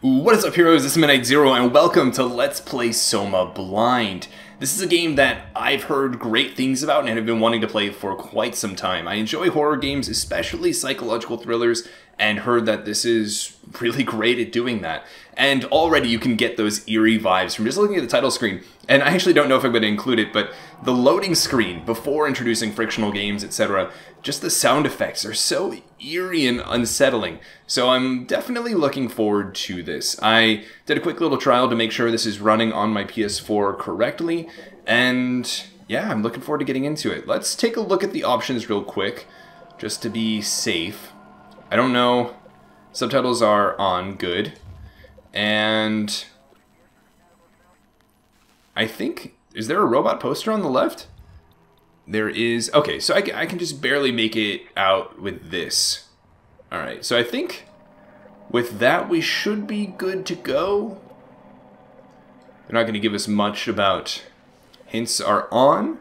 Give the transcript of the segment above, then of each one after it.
What is up heroes, this is Midnight Zero and welcome to Let's Play Soma Blind. This is a game that I've heard great things about and have been wanting to play for quite some time. I enjoy horror games, especially psychological thrillers, and heard that this is really great at doing that. And already you can get those eerie vibes from just looking at the title screen. And I actually don't know if I'm going to include it, but the loading screen before introducing frictional games, etc., just the sound effects are so eerie and unsettling. So I'm definitely looking forward to this. I did a quick little trial to make sure this is running on my PS4 correctly, and yeah, I'm looking forward to getting into it. Let's take a look at the options real quick, just to be safe. I don't know. Subtitles are on, good. And I think, is there a robot poster on the left? There is, okay, so I I can just barely make it out with this. All right, so I think with that we should be good to go. They're not going to give us much about hints are on.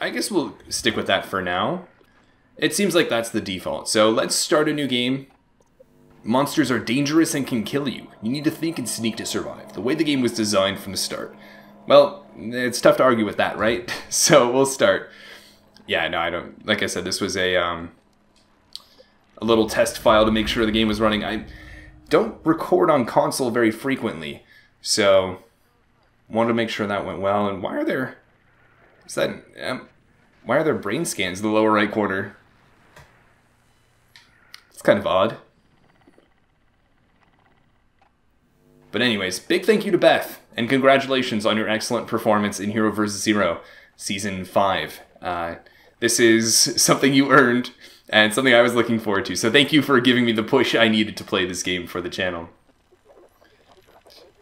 I guess we'll stick with that for now. It seems like that's the default. So let's start a new game. Monsters are dangerous and can kill you. You need to think and sneak to survive, the way the game was designed from the start. Well, it's tough to argue with that, right? So we'll start. Yeah, no, I don't. Like I said, this was a um, a little test file to make sure the game was running. I don't record on console very frequently, so wanted to make sure that went well. And why are there? Is that? Um, why are there brain scans in the lower right corner? It's kind of odd. But anyways, big thank you to Beth, and congratulations on your excellent performance in Hero vs. Zero Season 5. Uh, this is something you earned, and something I was looking forward to, so thank you for giving me the push I needed to play this game for the channel.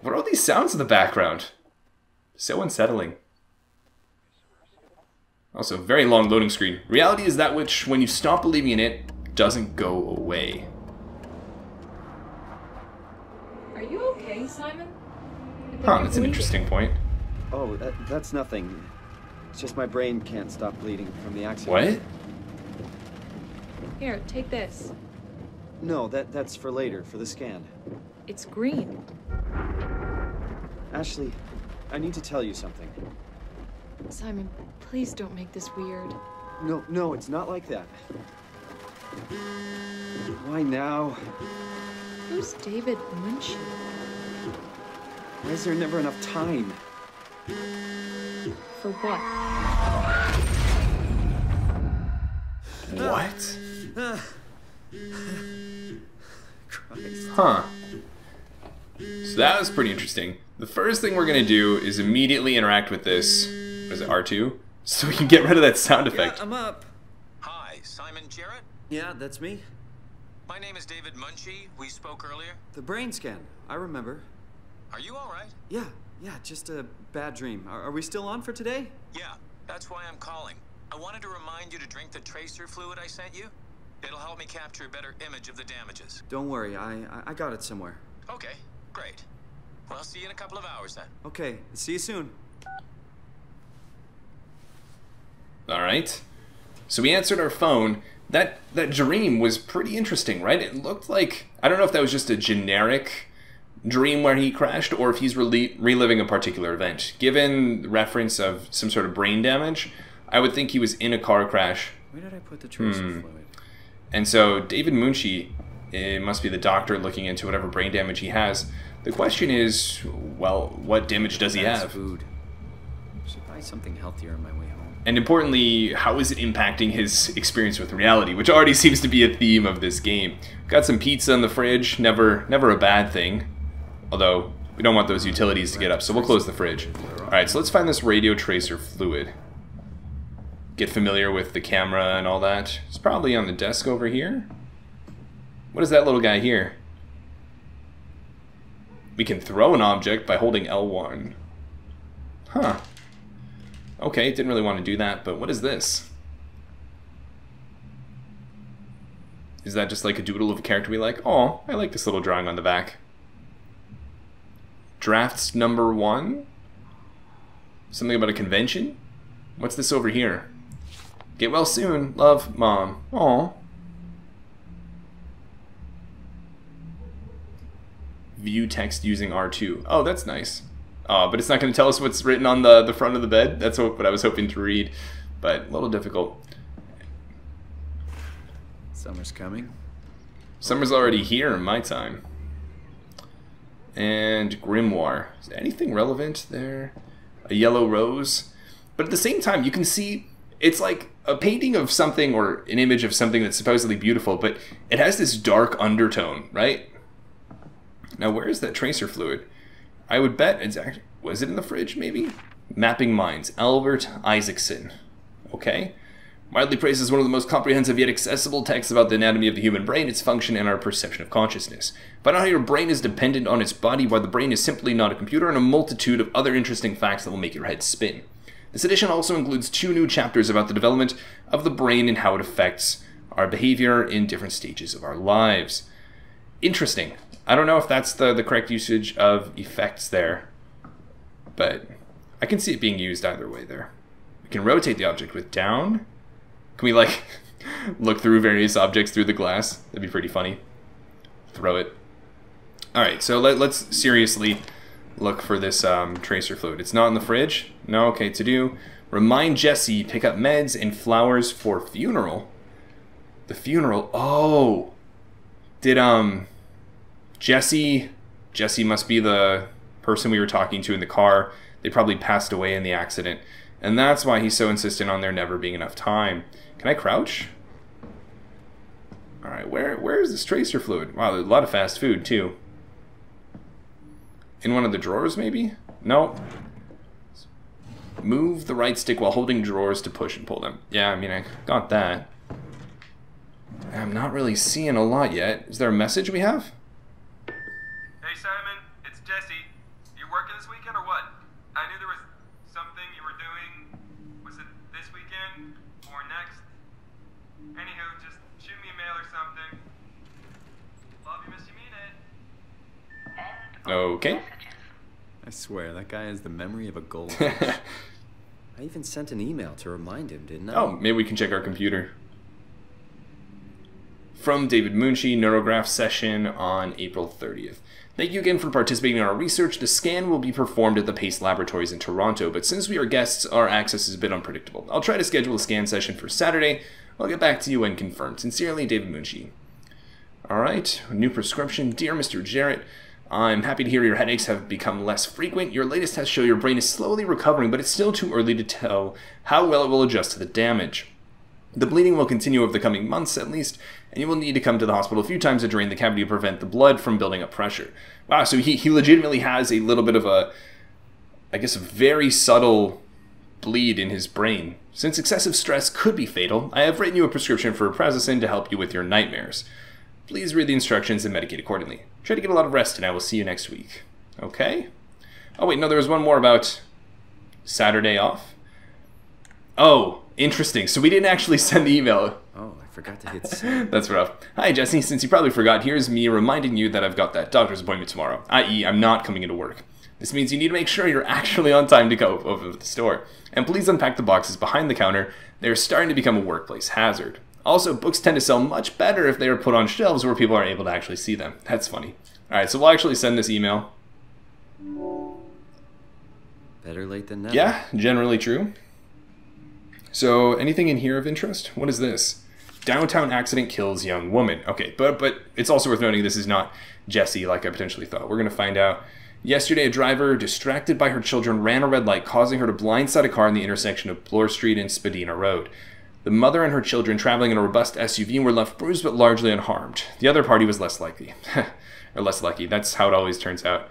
What are all these sounds in the background? So unsettling. Also, very long loading screen. Reality is that which, when you stop believing in it, doesn't go away. Are you okay, Simon? I Huh, that's an interesting point. Oh, that, that's nothing. It's just my brain can't stop bleeding from the accident. What? Here, take this. No, that that's for later, for the scan. It's green. Ashley, I need to tell you something. Simon, please don't make this weird. No, no, it's not like that. Why now? Who's David Munshi? Why is there never enough time? For what? What? Christ. Huh. So that was pretty interesting. The first thing we're gonna do is immediately interact with this. What is it, R2? So we can get rid of that sound effect. I'm up. Hi, Simon Jarrett. Yeah, that's me. My name is David Munshi. We spoke earlier. The brain scan. I remember. Are you all right? Yeah, yeah, just a bad dream. Are, are we still on for today? Yeah, that's why I'm calling. I wanted to remind you to drink the tracer fluid I sent you. It'll help me capture a better image of the damages. Don't worry, I I, I got it somewhere. Okay, great. Well, I'll see you in a couple of hours then. Okay, see you soon. Alright. So we answered our phone. That that dream was pretty interesting, right? It looked like I don't know if that was just a generic dream where he crashed or if he's rel- reliving a particular event. Given reference of some sort of brain damage, I would think he was in a car crash Where did I put the tracer Hmm. fluid? And so David Munshi it must be the doctor looking into whatever brain damage he has. The question is, well, what damage does he have? Food. Should buy something healthier on my way home. And importantly, how is it impacting his experience with reality, which already seems to be a theme of this game. Got some pizza in the fridge, never never a bad thing. Although we don't want those utilities to get up, so we'll close the fridge. Alright, so let's find this radio tracer fluid. Get familiar with the camera and all that. It's probably on the desk over here. What is that little guy here? We can throw an object by holding L1. Huh. Okay, didn't really want to do that, but what is this? Is that just like a doodle of a character we like? Oh, I like this little drawing on the back. Drafts number one? Something about a convention? What's this over here? Get well soon. Love, Mom. Aw. view text using R2. Oh, that's nice. Uh, but it's not going to tell us what's written on the, the front of the bed. That's what, what I was hoping to read, but a little difficult. Summer's coming. Summer's already here in my time. And Grimoire. Is anything relevant there? A yellow rose? But at the same time, you can see it's like a painting of something or an image of something that's supposedly beautiful, but it has this dark undertone, right? Now, where is that tracer fluid? I would bet it's actually. Was it in the fridge, maybe? Mapping Minds, Albert Isaacson. Okay. Widely praised as one of the most comprehensive yet accessible texts about the anatomy of the human brain, its function, and our perception of consciousness. Find out how your brain is dependent on its body, why the brain is simply not a computer, and a multitude of other interesting facts that will make your head spin. This edition also includes two new chapters about the development of the brain and how it affects our behavior in different stages of our lives. Interesting. I don't know if that's the, the correct usage of effects there, but I can see it being used either way there. We can rotate the object with down. Can we like look through various objects through the glass? That'd be pretty funny. Throw it. All right, so let, let's seriously look for this um, tracer fluid. It's not in the fridge. No, okay, to do. Remind Jesse, pick up meds and flowers for funeral. The funeral, oh. Did, um, Jesse, Jesse must be the person we were talking to in the car. They probably passed away in the accident. And that's why he's so insistent on there never being enough time. Can I crouch? Alright, where where is this tracer fluid? Wow, there's a lot of fast food, too. In one of the drawers, maybe? No. Move the right stick while holding drawers to push and pull them. Yeah, I mean, I got that. I'm not really seeing a lot yet. Is there a message we have? Hey Simon, it's Jesse. You working this weekend or what? I knew there was something you were doing. Was it this weekend or next? Anywho, just shoot me a mail or something. Love you, miss you, mean it. Okay. I swear, that guy has the memory of a goldfish. I even sent an email to remind him, didn't I? Oh, maybe we can check our computer. From David Munshi, Neurograph session on April 30th. Thank you again for participating in our research. The scan will be performed at the Pace Laboratories in Toronto, but since we are guests, our access is a bit unpredictable. I'll try to schedule a scan session for Saturday. I'll get back to you when confirmed. Sincerely, David Munshi. Alright, new prescription. Dear Mr. Jarrett, I'm happy to hear your headaches have become less frequent. Your latest tests show your brain is slowly recovering, but it's still too early to tell how well it will adjust to the damage. The bleeding will continue over the coming months at least, and you will need to come to the hospital a few times to drain the cavity to prevent the blood from building up pressure. Wow, so he, he legitimately has a little bit of a, I guess, a very subtle bleed in his brain. Since excessive stress could be fatal, I have written you a prescription for prazosin to help you with your nightmares. Please read the instructions and medicate accordingly. Try to get a lot of rest, and I will see you next week. Okay? Oh, wait, no, there was one more about Saturday off. Oh, interesting. So we didn't actually send the email. Oh, I forgot to hit send. That's rough. Hi, Jesse. Since you probably forgot, here's me reminding you that I've got that doctor's appointment tomorrow, i.e., I'm not coming into work. This means you need to make sure you're actually on time to go over to the store. And please unpack the boxes behind the counter. They're starting to become a workplace hazard. Also, books tend to sell much better if they are put on shelves where people aren't able to actually see them. That's funny. Alright, so we'll actually send this email. Better late than never. Yeah, generally true. So, anything in here of interest? What is this? Downtown accident kills young woman. Okay, but but it's also worth noting this is not Jesse like I potentially thought. We're gonna find out. Yesterday, a driver, distracted by her children, ran a red light, causing her to blindside a car in the intersection of Bloor Street and Spadina Road. The mother and her children, traveling in a robust SUV, were left bruised but largely unharmed. The other party was less likely. or less lucky. That's how it always turns out,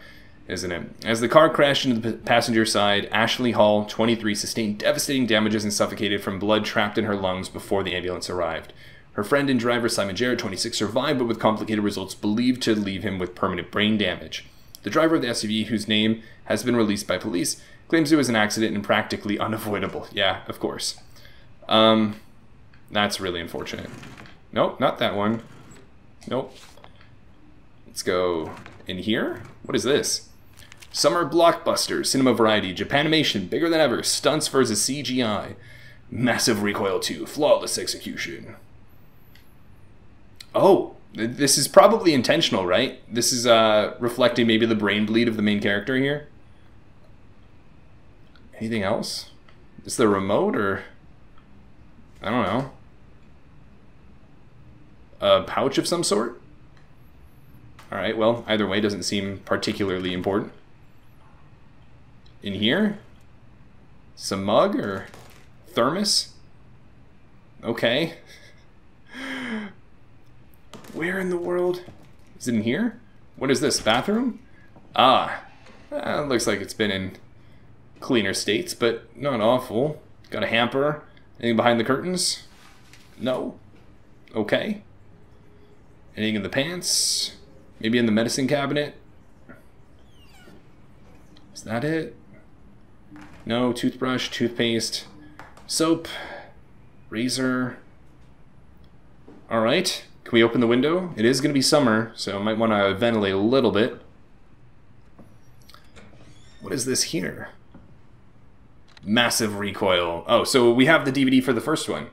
isn't it? As the car crashed into the passenger side, Ashley Hall, 23, sustained devastating damages and suffocated from blood trapped in her lungs before the ambulance arrived. Her friend and driver, Simon Jarrett, 26, survived, but with complicated results believed to leave him with permanent brain damage. The driver of the SUV, whose name has been released by police, claims it was an accident and practically unavoidable. Yeah, of course. Um, that's really unfortunate. Nope, not that one. Nope. Let's go in here. What is this? Summer blockbuster, cinema variety, Japanimation, bigger than ever, stunts versus CGI. Massive Recoil 2, flawless execution. Oh, This is probably intentional, right? This is uh, reflecting maybe the brain bleed of the main character here. Anything else? Is the remote or I don't know. A pouch of some sort? Alright, well, either way doesn't seem particularly important. In here? Some mug or thermos? Okay. Where in the world? Is it in here? What is this? Bathroom? Ah. Uh, looks like it's been in cleaner states, but not awful. Got a hamper. Anything behind the curtains? No. Okay. Anything in the pants? Maybe in the medicine cabinet? Is that it? No, toothbrush, toothpaste, soap, razor. Alright, can we open the window? It is going to be summer, so I might want to ventilate a little bit. What is this here? Massive recoil. Oh, so we have the DVD for the first one.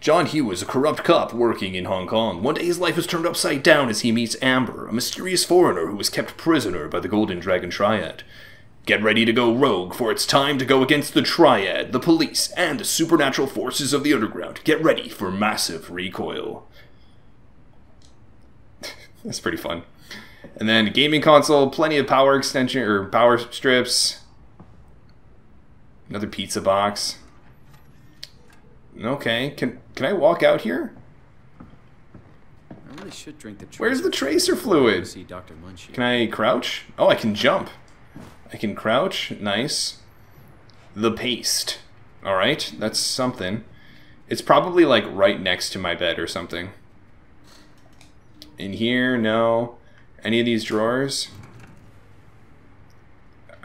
John Hugh is a corrupt cop working in Hong Kong. One day his life is turned upside down as he meets Amber, a mysterious foreigner who was kept prisoner by the Golden Dragon Triad. Get ready to go rogue, for it's time to go against the Triad, the police, and the supernatural forces of the underground. Get ready for massive recoil. That's pretty fun. And then gaming console, plenty of power extension or power strips, Another pizza box. Okay, can can I walk out here? I really should drink the tracer Where's the tracer fluid? See Dr. Munshi. Can I crouch? Oh, I can jump. I can crouch. Nice. The paste. Alright, that's something. It's probably like right next to my bed or something. In here, no. Any of these drawers?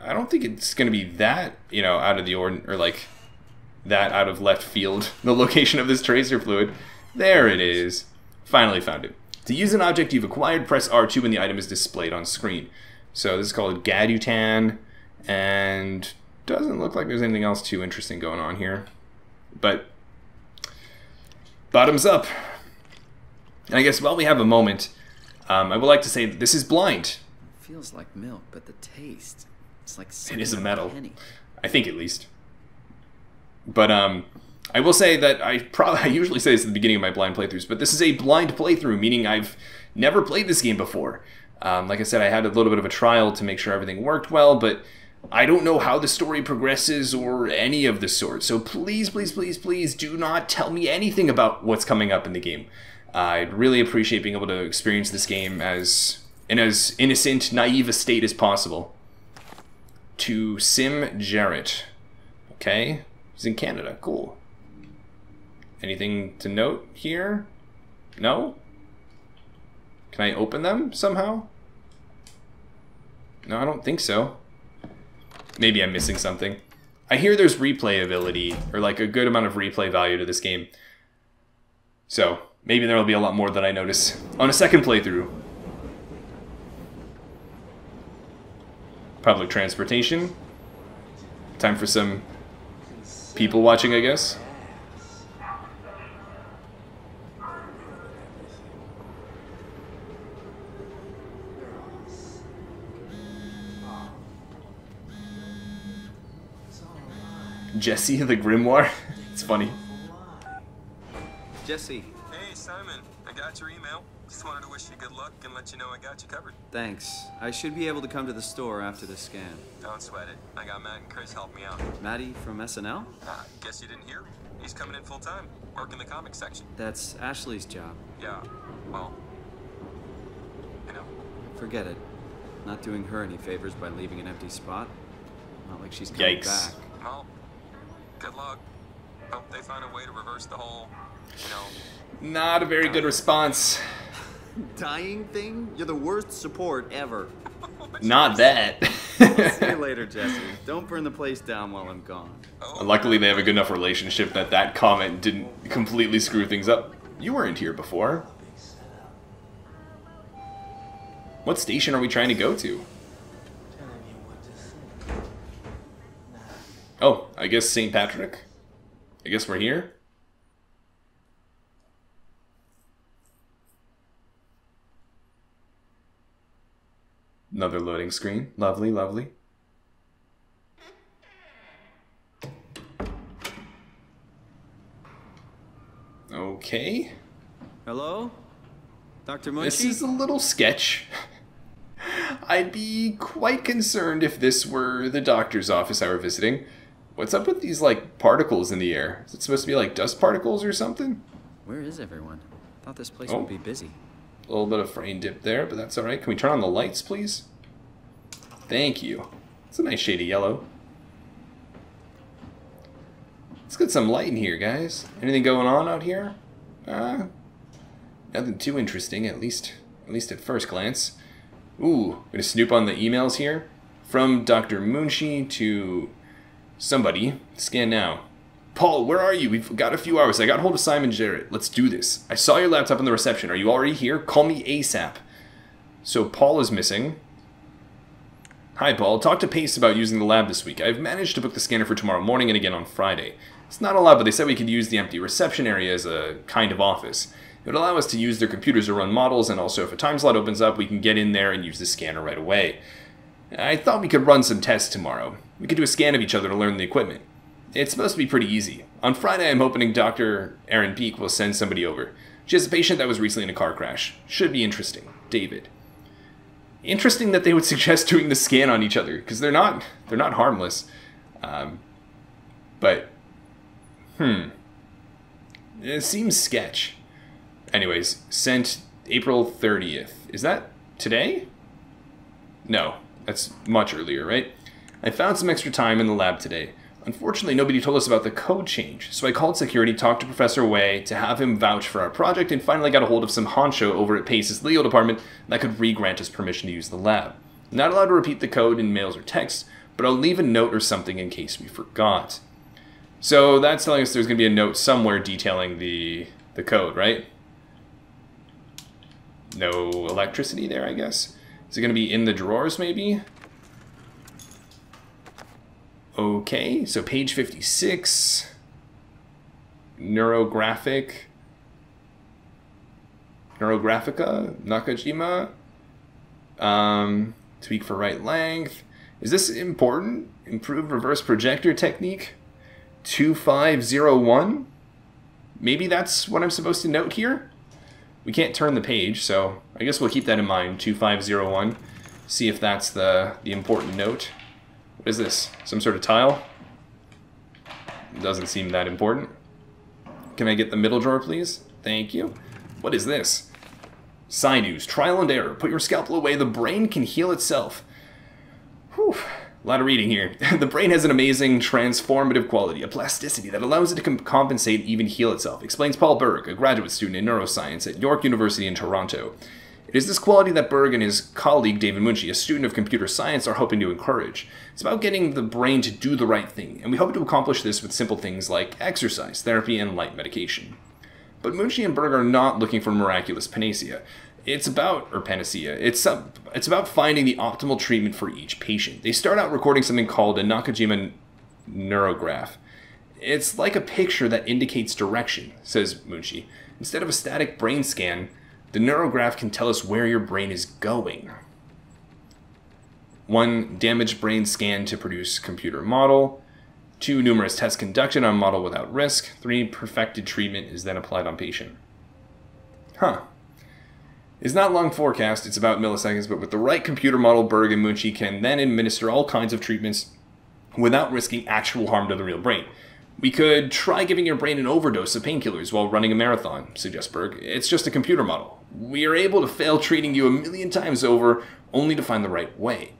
I don't think it's going to be that, you know, out of the ordinary, or like that out of left field, the location of this tracer fluid. There it is. Finally found it. To use an object you've acquired, press R2 when the item is displayed on screen. So this is called Gadutan, and doesn't look like there's anything else too interesting going on here. But bottoms up. And I guess while we have a moment, um, I would like to say that this is blind. feels like milk, but the taste. It's like It is a metal. penny. I think at least. But um, I will say that I probably I usually say this at the beginning of my blind playthroughs, but this is a blind playthrough, meaning I've never played this game before. Um, like I said, I had a little bit of a trial to make sure everything worked well, but I don't know how the story progresses or any of the sort. So please, please, please, please do not tell me anything about what's coming up in the game. I'd really appreciate being able to experience this game as in as innocent, naive a state as possible to Sim Jarrett. Okay, he's in Canada. Cool. Anything to note here? No? Can I open them somehow? No, I don't think so. Maybe I'm missing something. I hear there's replayability, or like a good amount of replay value to this game. So, maybe there will be a lot more that I notice on a second playthrough. Public transportation. Time for some people watching, I guess. Jesse the Grimoire. it's funny. Jesse, got your email. Just wanted to wish you good luck and let you know I got you covered. thanks. I should be able to come to the store after the scan. Don't sweat it. I got Matt and Chris help me out. Maddie from SNL? Ah, guess you didn't hear? He's coming in full time, working in the comic section. That's Ashley's job. Yeah, well, you know. Forget it. Not doing her any favors by leaving an empty spot. Not like she's coming Yikes. back. Well, good luck. Hope they find a way to reverse the whole, you know, Not a very good response. Dying thing? You're the worst support ever. Not that. See you later, Jesse. Don't burn the place down while I'm gone. Luckily, they have a good enough relationship that that comment didn't completely screw things up. You weren't here before. What station are we trying to go to? Oh, I guess St. Patrick? I guess we're here? Another loading screen. Lovely, lovely. Okay. Hello? Dr. Munshi? This is a little sketch. I'd be quite concerned if this were the doctor's office I were visiting. What's up with these, like, particles in the air? Is it supposed to be, like, dust particles or something? Where is everyone? I Thought this place Oh. would be busy. A little bit of frame dip there, but that's alright. Can we turn on the lights, please? Thank you. It's a nice shade of yellow. Let's get some light in here, guys. Anything going on out here? Uh, nothing too interesting, at least at least at first glance. Ooh, gonna snoop on the emails here. From Dr. Munshi to somebody. Scan now. Paul, where are you? We've got a few hours. I got hold of Simon Jarrett. Let's do this. I saw your laptop in the reception. Are you already here? Call me ASAP. So Paul is missing. Hi, Paul. Talk to Pace about using the lab this week. I've managed to book the scanner for tomorrow morning and again on Friday. It's not a lot, but they said we could use the empty reception area as a kind of office. It would allow us to use their computers to run models, and also if a time slot opens up, we can get in there and use the scanner right away. I thought we could run some tests tomorrow. We could do a scan of each other to learn the equipment. It's supposed to be pretty easy. On Friday, I'm hoping Dr. Erin Peak will send somebody over. She has a patient that was recently in a car crash. Should be interesting. David. Interesting that they would suggest doing the scan on each other because they're not they're not harmless. Um, but hmm, it seems sketch. Anyways, sent April 30th. Is that today? No, that's much earlier, right? I found some extra time in the lab today. Unfortunately, nobody told us about the code change, so I called security, talked to Professor Wei to have him vouch for our project, and finally got a hold of some honcho over at Pace's legal department that could re-grant us permission to use the lab. Not allowed to repeat the code in mails or texts, but I'll leave a note or something in case we forgot. So that's telling us there's going to be a note somewhere detailing the the code, right? No electricity there, I guess. Is it going to be in the drawers, maybe? Okay, so page 56. Neurographic. Neurographica. Nakajima. Um, tweak for right length. Is this important? Improved reverse projector technique? 2501? Maybe that's what I'm supposed to note here? We can't turn the page, so I guess we'll keep that in mind. 2501. See if that's the, the important note. What is this? Some sort of tile? Doesn't seem that important. Can I get the middle drawer, please? Thank you. What is this? Sinus, trial and error. Put your scalpel away. The brain can heal itself. Whew. A lot of reading here. the brain has an amazing transformative quality, a plasticity that allows it to com- compensate and even heal itself, explains Paul Berg, a graduate student in neuroscience at York University in Toronto. It is this quality that Berg and his colleague David Munshi, a student of computer science, are hoping to encourage. It's about getting the brain to do the right thing, and we hope to accomplish this with simple things like exercise, therapy, and light medication. But Munshi and Berg are not looking for miraculous panacea. It's about, or panacea, it's, uh, it's about finding the optimal treatment for each patient. They start out recording something called a Nakajima neurograph. It's like a picture that indicates direction, says Munshi. Instead of a static brain scan, the neurograph can tell us where your brain is going. One damaged brain scan to produce computer model. Two numerous tests conducted on model without risk. Three perfected treatment is then applied on patient. Huh. It's not long forecast, it's about milliseconds, but with the right computer model, Berg and Munshi can then administer all kinds of treatments without risking actual harm to the real brain. We could try giving your brain an overdose of painkillers while running a marathon, suggests Berg. It's just a computer model. We are able to fail treating you a million times over only to find the right way.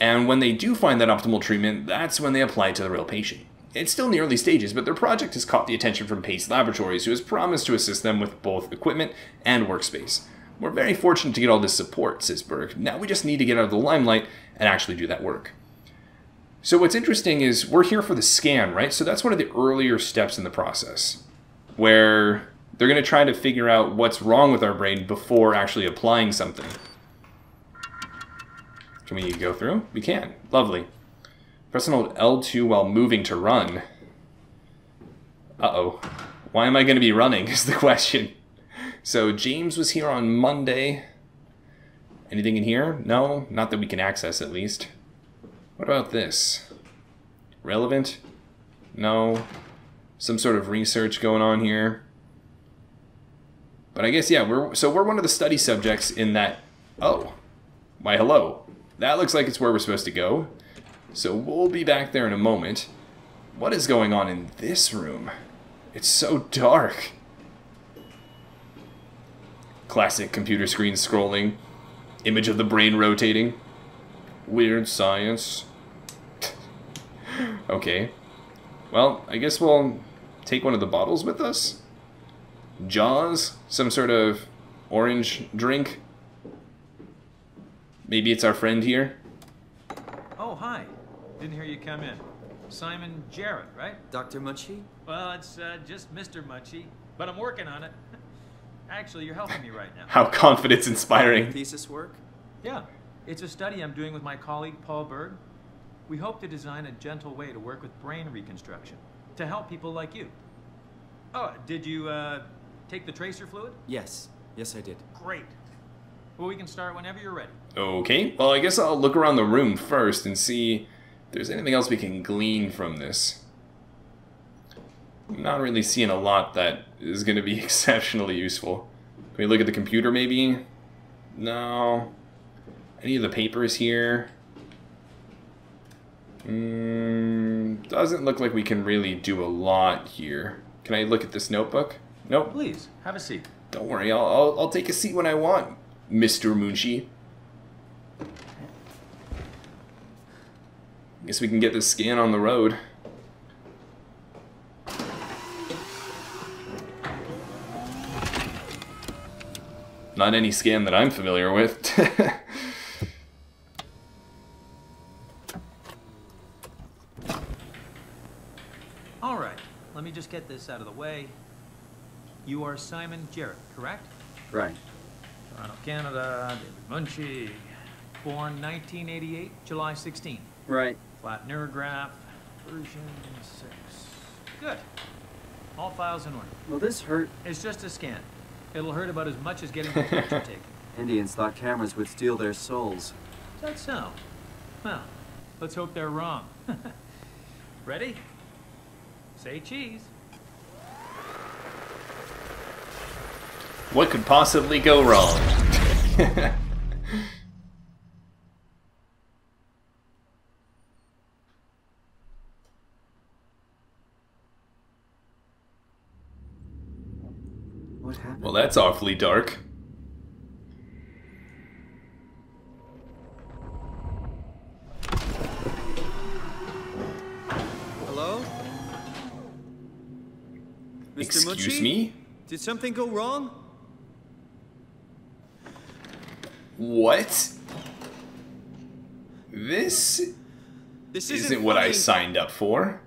And when they do find that optimal treatment, that's when they apply it to the real patient. It's still in the early stages, but their project has caught the attention from Pace Laboratories, who has promised to assist them with both equipment and workspace. We're very fortunate to get all this support, says Berg. Now we just need to get out of the limelight and actually do that work. So what's interesting is we're here for the scan, right? So that's one of the earlier steps in the process, where they're going to try to figure out what's wrong with our brain before actually applying something. Can we go through? We can. Lovely. Press and hold L2 while moving to run. Uh-oh. Why am I going to be running is the question. So James was here on Monday. Anything in here? No, not that we can access at least. What about this? Relevant? No. Some sort of research going on here. But I guess yeah, we're so we're one of the study subjects in that. Oh, why hello. That looks like it's where we're supposed to go. So we'll be back there in a moment. What is going on in this room? It's so dark. Classic computer screen scrolling. Image of the brain rotating. Weird science. Okay. Well, I guess we'll take one of the bottles with us. Jaws? Some sort of orange drink? Maybe it's our friend here? Oh, hi. Didn't hear you come in. Simon Jarrett, right? Dr. Munshi? Well, it's uh, just Mr. Munshi, but I'm working on it. Actually, you're helping me right now. How confidence inspiring. Thesis work? Yeah, it's a study I'm doing with my colleague Paul Berg. We hope to design a gentle way to work with brain reconstruction to help people like you. Oh, did you uh, take the tracer fluid? Yes. Yes, I did. Great. Well, we can start whenever you're ready. Okay, well, I guess I'll look around the room first and see if there's anything else we can glean from this. I'm not really seeing a lot that is going to be exceptionally useful. Can we look at the computer, maybe? No. Any of the papers here? Mm, doesn't look like we can really do a lot here. Can I look at this notebook? Nope. Please, have a seat. Don't worry, I'll, I'll, I'll take a seat when I want, Mr. Munshi. Guess we can get this scan on the road. Not any scan that I'm familiar with. All right, let me just get this out of the way. You are Simon Jarrett, correct? Right. Toronto, Canada, David Munshi. Born 1988, July 16. Right. Flat neurograph, version 6. Good. All files in order. Will this hurt? It's just a scan. It'll hurt about as much as getting the picture taken. Indians thought cameras would steal their souls. Is that so? Well, let's hope they're wrong. Ready? Say cheese. what could possibly go wrong? What happened? well, that's awfully dark. Hello? Mr. Excuse me? Did something go wrong? What? This This isn't what I signed up for.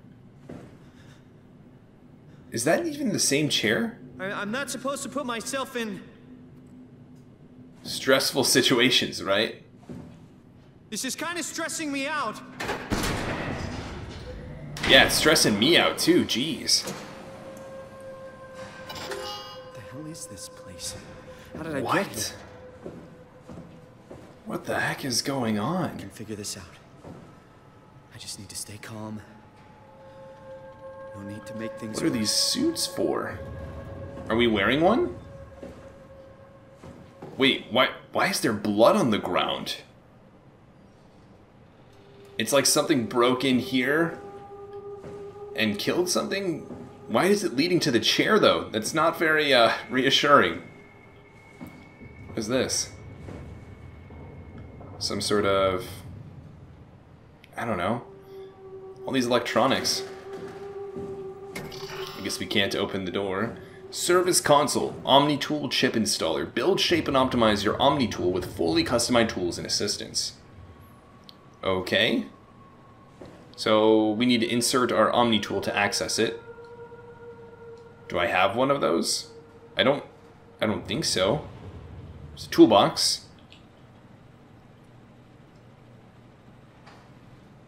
Is that even the same chair? I, I'm not supposed to put myself in. Stressful situations, right? This is kind of stressing me out. Yeah, it's stressing me out too, jeez. Is this place? How did I get What? here? What the heck is going on? I can figure this out. I just need to stay calm. No need to make things What are these suits for? Are we wearing one? Wait, why why is there blood on the ground? It's like something broke in here and killed something? Why is it leading to the chair though? That's not very uh reassuring. What is this? Some sort of I don't know. All these electronics. I guess we can't open the door. Service console, Omni Tool chip installer. Build, shape, and optimize your Omni tool with fully customized tools and assistance. Okay. So we need to insert our Omni tool to access it. Do I have one of those? I don't. I don't think so. It's a toolbox.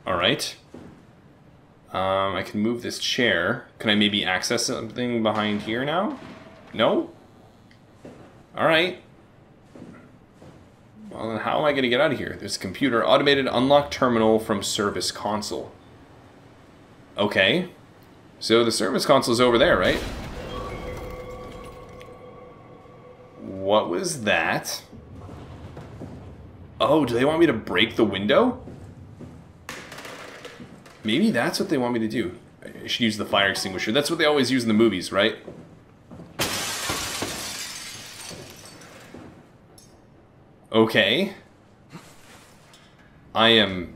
All right. Um, I can move this chair. Can I maybe access something behind here now? No? Alright. Well, then how am I going to get out of here? There's a computer. Automated unlock terminal from service console. Okay. So the service console is over there, right? What was that? Oh, do they want me to break the window? Maybe that's what they want me to do. I should use the fire extinguisher. That's what they always use in the movies, right? Okay. I am...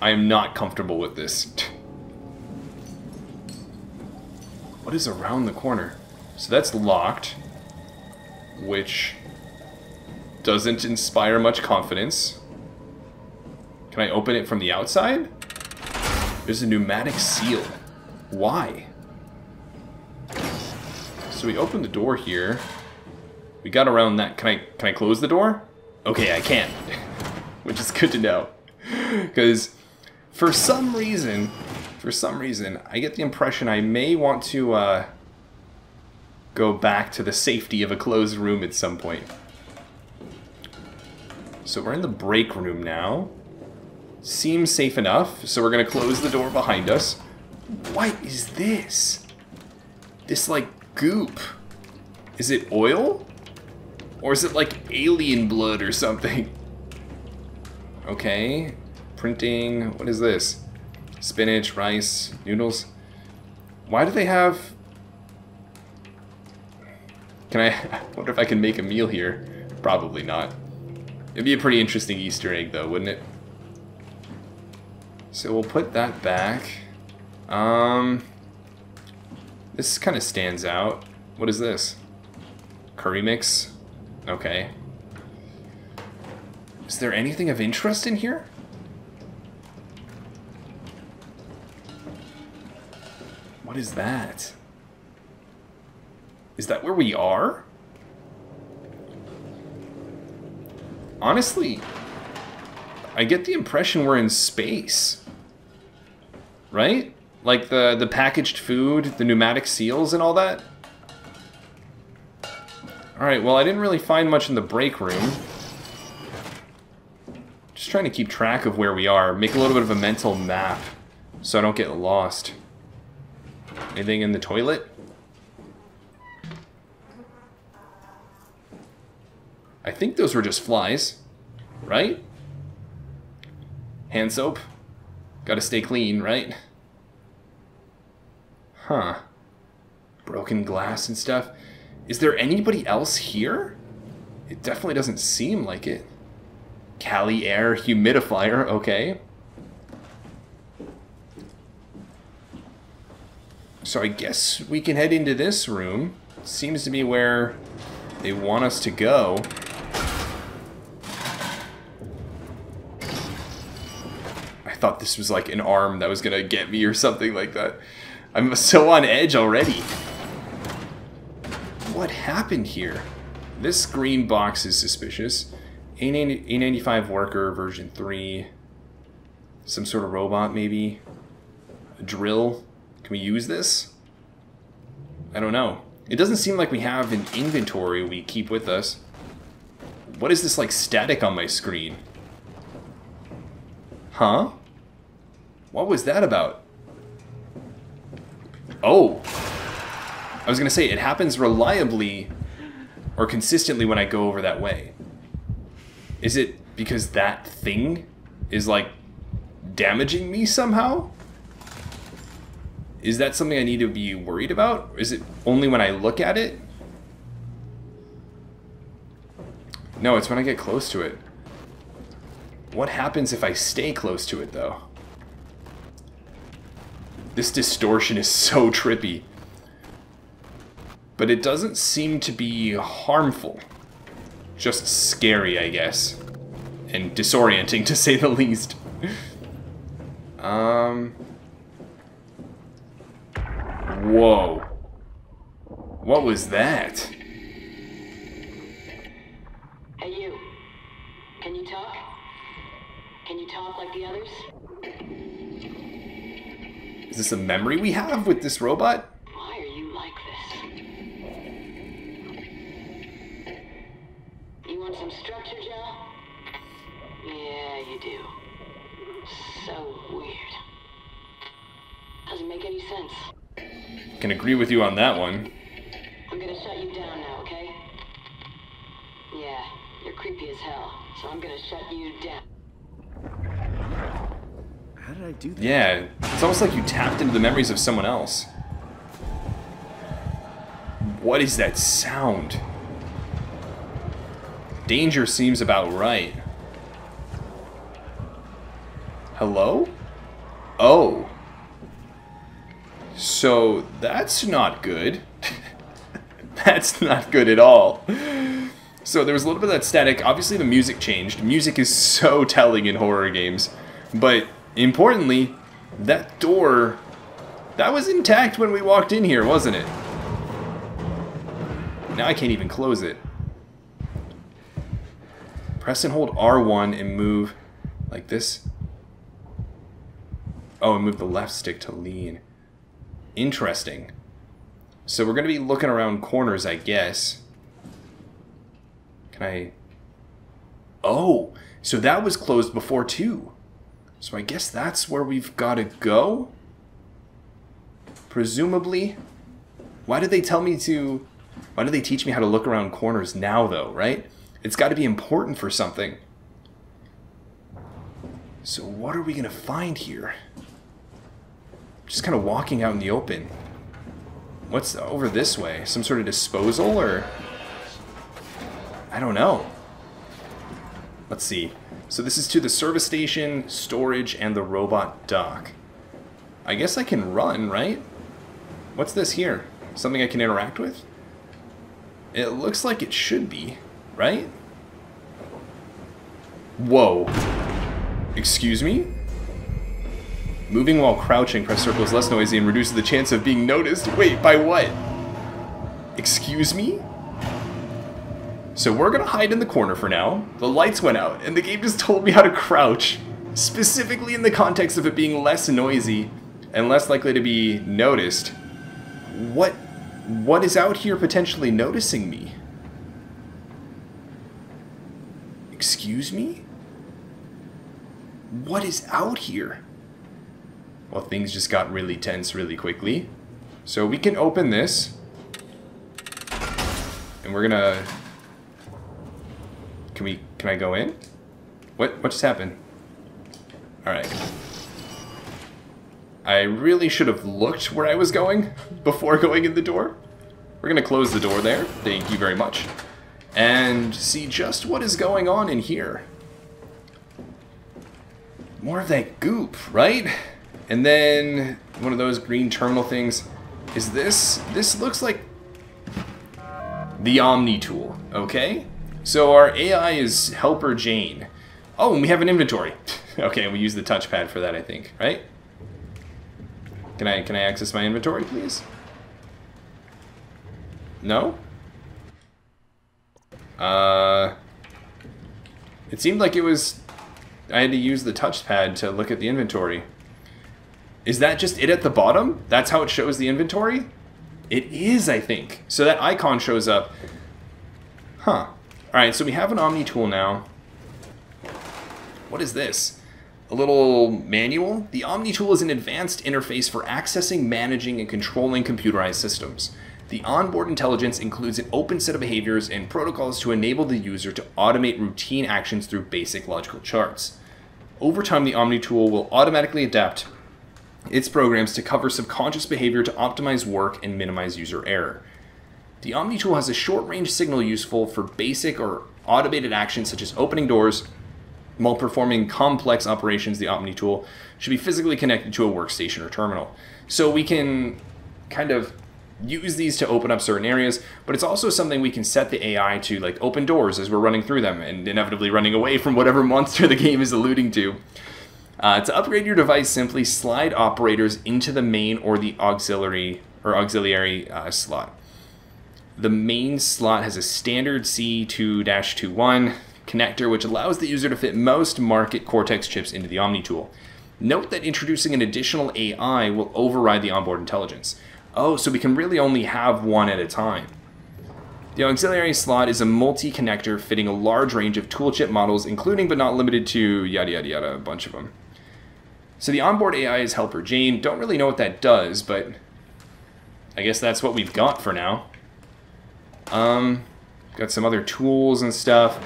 I am not comfortable with this. what is around the corner? So that's locked. Which doesn't inspire much confidence. Can I open it from the outside? There's a pneumatic seal. Why? So we open the door here. We got around that. Can I can I close the door? Okay, I can. Which is good to know. Because for some reason, for some reason, I get the impression I may want to uh, go back to the safety of a closed room at some point. So we're in the break room now. Seems safe enough, so we're to close the door behind us. What is this? This, like, goop. Is it oil? Or is it, like, alien blood or something? Okay. Printing. What is this? Spinach, rice, noodles. Why do they have... Can I... I wonder if I can make a meal here. Probably not. It'd be a pretty interesting Easter egg, though, wouldn't it? So we'll put that back. Um, this kind of stands out. What is this? Curry mix? Okay. Is there anything of interest in here? What is that? Is that where we are? Honestly, I get the impression we're in space. Right? Like the, the packaged food, the pneumatic seals and all that? Alright, well I didn't really find much in the break room. Just trying to keep track of where we are. Make a little bit of a mental map so I don't get lost. Anything in the toilet? Think those were just flies, right? Hand soap. Gotta stay clean, right? Huh. Broken glass and stuff. Is there anybody else here? It definitely doesn't seem like it. Cali air humidifier, okay. So I guess we can head into this room. Seems to be where they want us to go. Thought this was like an arm that was gonna get me or something like that. I'm so on edge already. What happened here? This green box is suspicious. A95 worker version 3. Some sort of robot maybe. A drill. Can we use this? I don't know. It doesn't seem like we have an inventory we keep with us. What is this like static on my screen? Huh? What was that about? Oh. I was to say, it happens reliably or consistently when I go over that way. Is it because that thing is like damaging me somehow? Is that something I need to be worried about? Is it only when I look at it? No, it's when I get close to it. What happens if I stay close to it, though? This distortion is so trippy. But it doesn't seem to be harmful. Just scary, I guess. And disorienting, to say the least. um... Whoa. What was that? Hey, you. Can you talk? Can you talk like the others? Is this a memory we have with this robot? Why are you like this? You want some structure, Joe? do. So weird. Doesn't make any sense. Can agree with you on that one. I'm gonna shut you down now, okay? Yeah, you're creepy as hell, so I'm gonna shut you down. How did I do that? Yeah, it's almost like you tapped into the memories of someone else. What is that sound? Danger seems about right. Hello? Oh. So that's not good. that's not good at all. So there was a little bit of that static. Obviously the music changed. Music is so telling in horror games. But importantly, that door, that was intact when we walked in here, wasn't it? Now I can't even close it. Press and hold R1 and move like this. Oh, and move the left stick to lean. Interesting. So we're going to be looking around corners, I guess. Can I... Oh, so that was closed before too. So I guess that's where we've got to go? Presumably. Why did they tell me to... Why did they teach me how to look around corners now, though, right? It's got to be important for something. So what are we going to find here? Just kind of walking out in the open. What's over this way? Some sort of disposal, or... I don't know. Let's see. So this is to the service station, storage, and the robot dock. I guess I can run, right? What's this here? Something I can interact with? It looks like it should be, right? Whoa. Excuse me? Moving while crouching, press circle is less noisy and reduces the chance of being noticed. Wait, by what? Excuse me? So we're gonna hide in the corner for now. The lights went out, and the game just told me how to crouch. Specifically in the context of it being less noisy and less likely to be noticed. What what is out here potentially noticing me? Excuse me? What is out here? Well, things just got really tense really quickly. So we can open this. And we're gonna... Can we... Can I go in? What, what just happened? Alright. I really should have looked where I was going before going in the door. We're gonna close the door there. Thank you very much. And see just what is going on in here. More of that goop, right? And then one of those green terminal things. Is this, this looks like the Omni tool, okay? So our AI is Helper Jane. Oh, and we have an inventory. okay, we use the touchpad for that, I think, right? Can I, can I access my inventory, please? No? Uh, it seemed like it was, I had to use the touchpad to look at the inventory. Is that just it at the bottom? That's how it shows the inventory? It is, I think. So that icon shows up. Huh. Alright, so we have an Omni tool now. What is this? A little manual? The Omni tool is an advanced interface for accessing, managing, and controlling computerized systems. The onboard intelligence includes an open set of behaviors and protocols to enable the user to automate routine actions through basic logical charts. Over time, the Omni tool will automatically adapt its programs to cover subconscious behavior to optimize work and minimize user error. The Omni tool has a short range signal useful for basic or automated actions such as opening doors. While performing complex operations, the Omni tool should be physically connected to a workstation or terminal. So we can kind of use these to open up certain areas, but it's also something we can set the AI to like open doors as we're running through them and inevitably running away from whatever monster the game is alluding to. Uh, to upgrade your device, simply slide operators into the main or the auxiliary or auxiliary uh, slot. The main slot has a standard C2-21 connector, which allows the user to fit most market Cortex chips into the Omni tool. Note that introducing an additional AI will override the onboard intelligence. Oh, so we can really only have one at a time. The auxiliary slot is a multi-connector fitting a large range of toolchip models, including but not limited to yada yada yada, a bunch of them. So the onboard AI is Helper Jane. Don't really know what that does, but I guess that's what we've got for now. Um, got some other tools and stuff.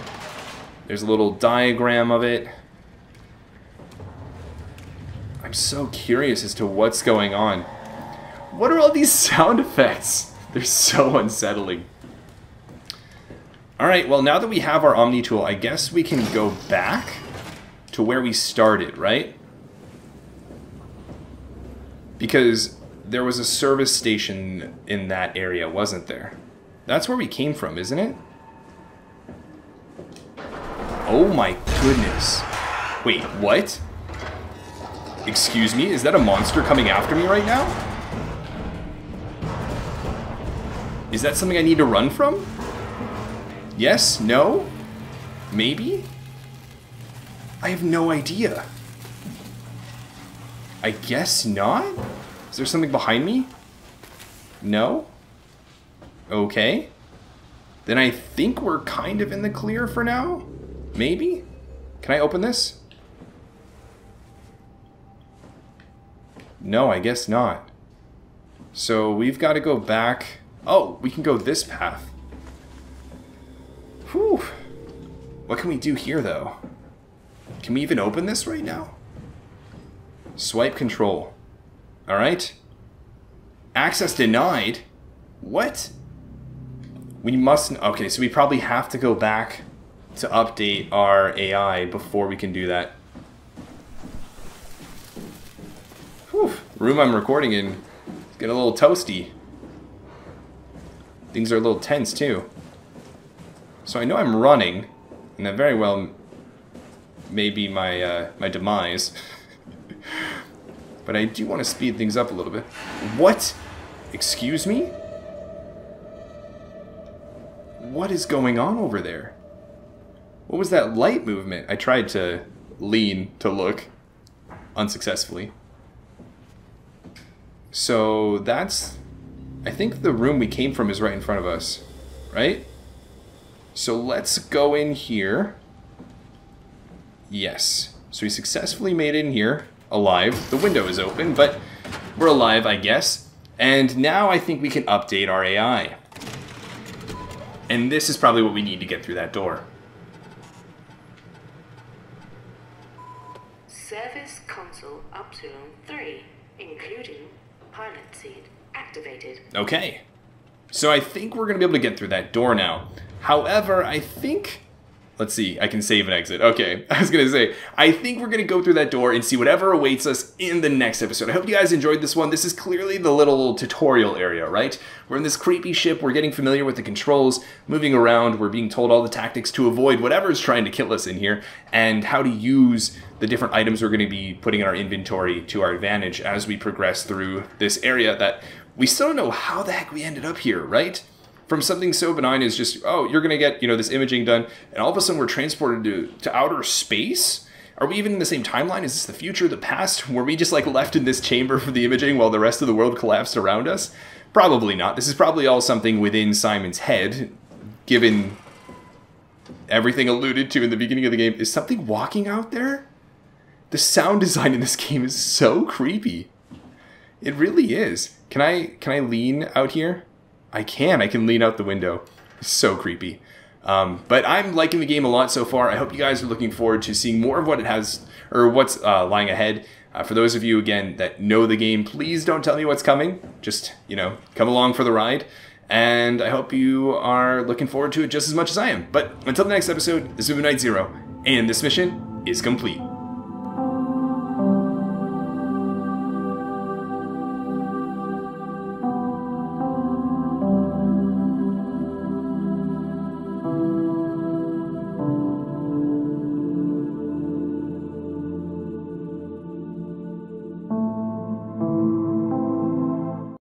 There's a little diagram of it. I'm so curious as to what's going on. What are all these sound effects? They're so unsettling. Alright, well now that we have our Omni tool, I guess we can go back to where we started, right? Because there was a service station in that area, wasn't there? That's where we came from, isn't it? Oh my goodness. Wait, what? Excuse me, is that a monster coming after me right now? Is that something I need to run from? Yes? No? Maybe? I have no idea. I guess not? Is there something behind me? No? Okay. Then I think we're kind of in the clear for now? Maybe? Can I open this? No, I guess not. So we've got to go back. Oh, we can go this path. Whew. What can we do here, though? Can we even open this right now? Swipe control. Alright. Access denied? What? We must... Okay, so we probably have to go back to update our AI before we can do that. Whew. Room I'm recording in is getting a little toasty. Things are a little tense, too. So I know I'm running, and that very well may be my, uh, my demise. but I do want to speed things up a little bit. What? Excuse me? What is going on over there? What was that light movement? I tried to lean to look unsuccessfully. So that's... I think the room we came from is right in front of us, right? So let's go in here. Yes. So we successfully made it in here, alive. The window is open, but we're alive, I guess. And now I think we can update our AI. And this is probably what we need to get through that door. Service console Upsilon 3, including pilot seat, activated. Okay. So I think we're going to be able to get through that door now. However, I think... Let's see, I can save and exit. Okay, I was to say, I think we're to go through that door and see whatever awaits us in the next episode. I hope you guys enjoyed this one. This is clearly the little tutorial area, right? We're in this creepy ship, we're getting familiar with the controls, moving around, we're being told all the tactics to avoid whatever's trying to kill us in here, and how to use the different items we're to be putting in our inventory to our advantage as we progress through this area that we still don't know how the heck we ended up here, right? From something so benign as just, oh, you're gonna get, you know, this imaging done, and all of a sudden we're transported to, to outer space? Are we even in the same timeline? Is this the future, the past? Were we just like left in this chamber for the imaging while the rest of the world collapsed around us? Probably not. This is probably all something within Simon's head, given everything alluded to in the beginning of the game. Is something walking out there? The sound design in this game is so creepy. It really is. Can I can I lean out here? I can. I can lean out the window. So creepy. Um, but I'm liking the game a lot so far. I hope you guys are looking forward to seeing more of what it has or what's uh, lying ahead. Uh, for those of you again that know the game, please don't tell me what's coming. Just you know, come along for the ride. And I hope you are looking forward to it just as much as I am. But until the next episode, this is Night Zero, and this mission is complete.